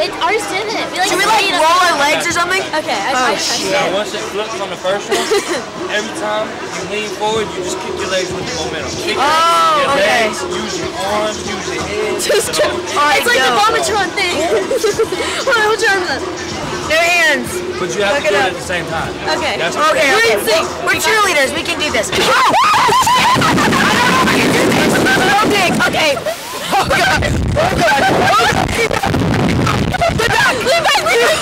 It, ours didn't. We, like, Should we like roll our legs or something? Okay, I, Oh, I, I, shit. Now, once it flips on the first one, every time you lean forward, you just kick your legs with the momentum. Kick Oh, your okay. legs, use your arms, use your head. Just kidding. Alright, It's like the go. Vomitron thing. Hold on, hold your arms up. No hands. But you have Look to do it up. at the same time. Okay. That's Okay, We're in sync. We're cheerleaders. We can do this. Oh, shit. I don't know if I can do this. Okay, okay. Oh god. Oh god. Oh god. Lean back. Lean back. Lean back.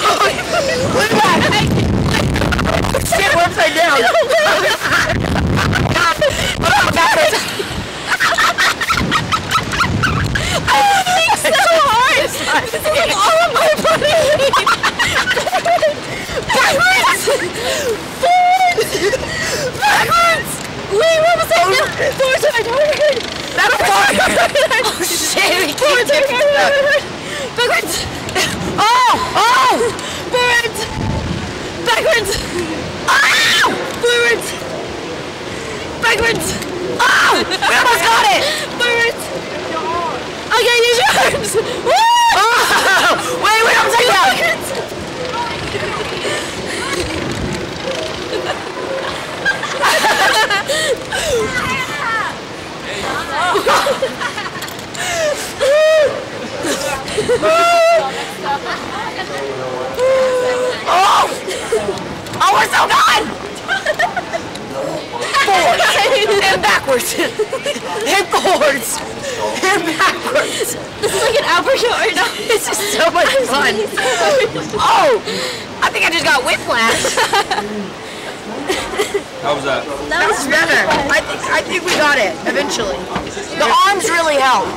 Lean back. Shit, we're upside down. Oh, backwards. It's so hard. It's like all of my body. Backwards. Forwards. Backwards. Wait, what was that? Forwards are hard. That's far. Oh shit, we keep getting. Backwards. Oh, oh. Forwards. Backwards. Ow. Forwards. Backwards. Oh, we almost got it. Forwards. Okay, use your arms. Oh, we're so gone. Forward and backwards and forwards and backwards. This is like an Albert right now. This is so much fun. Oh, I think I just got whiplash. How was that? That was better. I think I think we got it eventually. The arms really help.